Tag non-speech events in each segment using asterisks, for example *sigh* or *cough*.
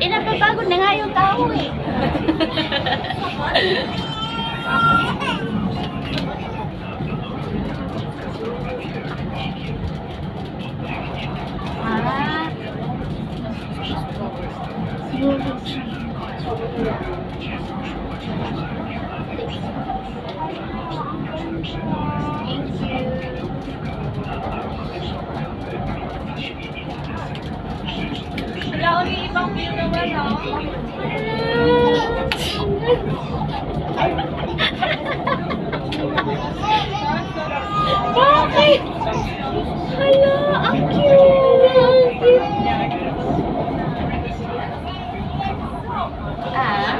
Eh, napapagod na nga yung tao eh. ah. Ibang view naman, no? Bakit? Hala, ang cute! Ang cute! Ah,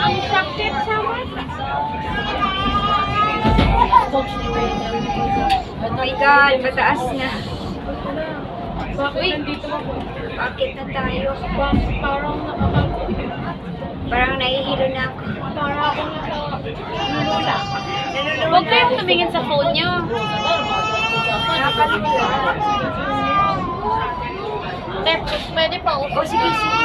Ang sakit sa Oh my God, mataas na. Bakit nandito ako? Bakit na tayo? Bakit parang nakakal... Parang nahihilo na ako. Para ako nasa... Nulula. Huwag kayong tumingin sa phone nyo. Nakakalula. Tep, pwede pa O Oh, sige, sige.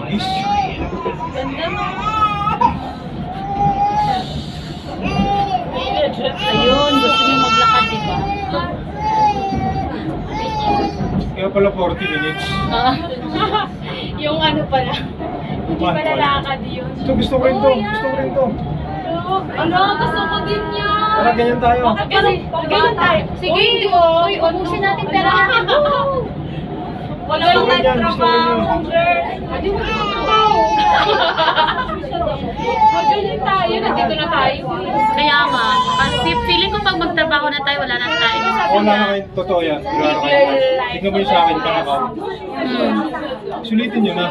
Ganda mo. Ayun, gusto nyo maglakad, di ba? Kaya pala 40 minutes. Ah. *laughs* yung ano pala. Hindi pala lakad yun. Ito, gusto ko rin to. Gusto ko rin to. Ano? Gusto ko din yan. Tara, ganyan tayo. Kasi, ganyan tayo. Sige, uy, ubusin natin pera natin. *laughs* Wala Gusto ko lang rin yan, gusto ko rin trabaho, yan. girl. Na trabaho. Magaling tayo. Nandito na tayo. Kaya nga, kasi feeling ko pag magtrabaho na tayo, wala na tayo. Oo na kayo, totoo yan. Sigurado kayo. Tignan mo yung sa akin, panakaw. Hmm. Sulitin nyo na.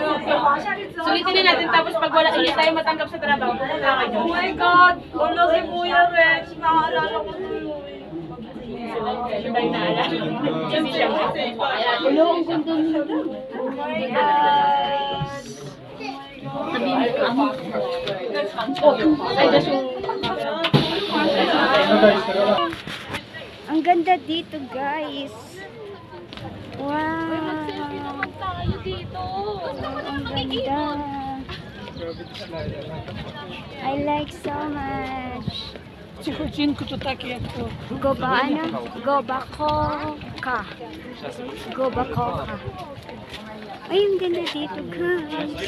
Sulitin na natin tapos pag wala hindi tayo matanggap sa trabaho, pupunta kayo. Oh my God! Ulo si Kuya Rex. Nakaalala ko tuloy. Ulo, ang ganda nila. Oh my God! Ang ganda dito, guys. Wow. tayo dito. I like so much. Go ba ano? Go ba ko ka? Go ba ko ka? Ay, ang ganda dito, guys.